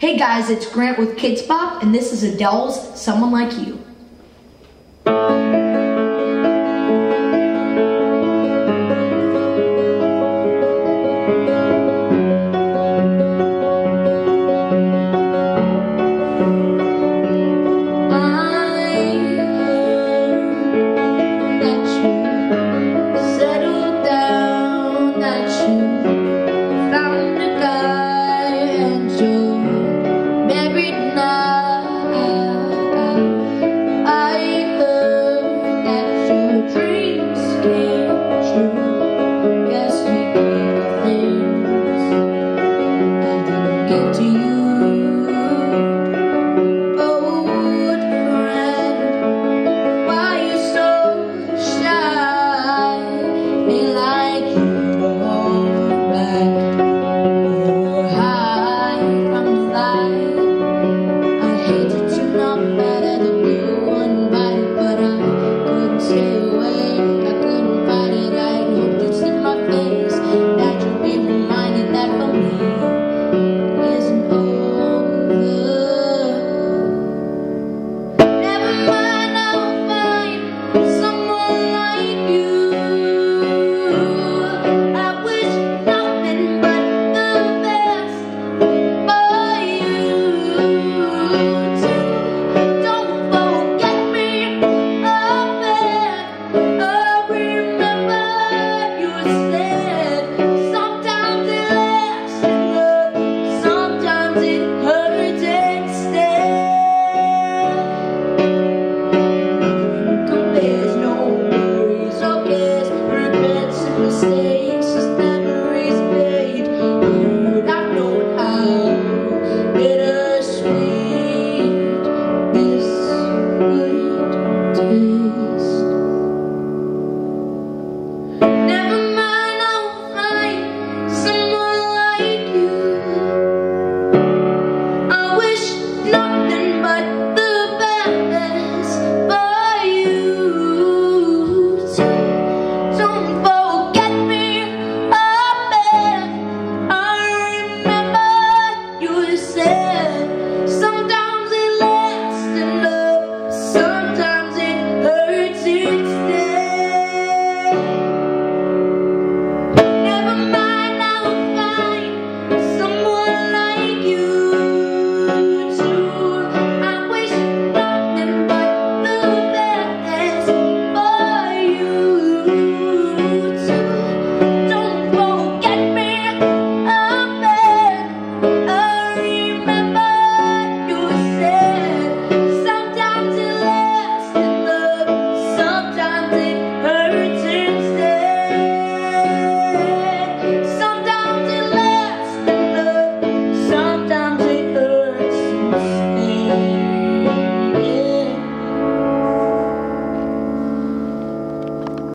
Hey guys, it's Grant with Kids Bop, and this is Adele's Someone Like You. get to you. stay